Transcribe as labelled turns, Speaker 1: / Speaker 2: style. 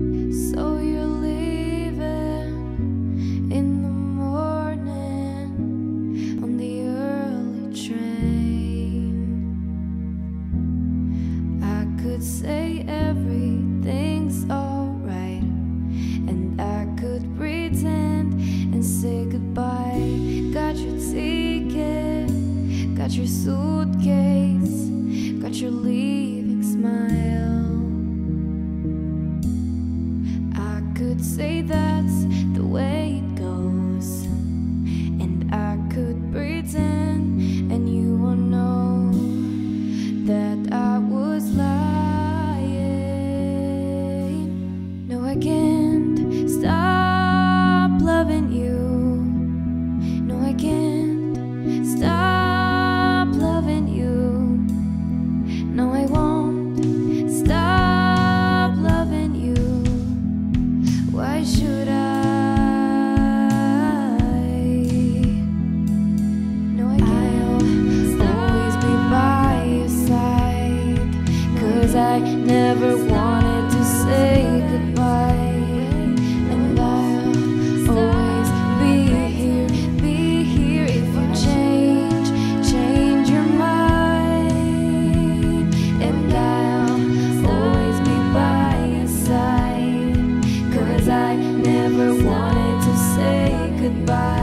Speaker 1: So you're leaving in the morning on the early train. I could say everything's alright, and I could pretend and say goodbye. Got your ticket, got your suitcase, got your leaving could say that's the way it goes, and I could pretend, and you won't know that I I never wanted to say goodbye. And I'll always be here, be here if you change, change your mind. And I'll always be by your side. Cause I never wanted to say goodbye.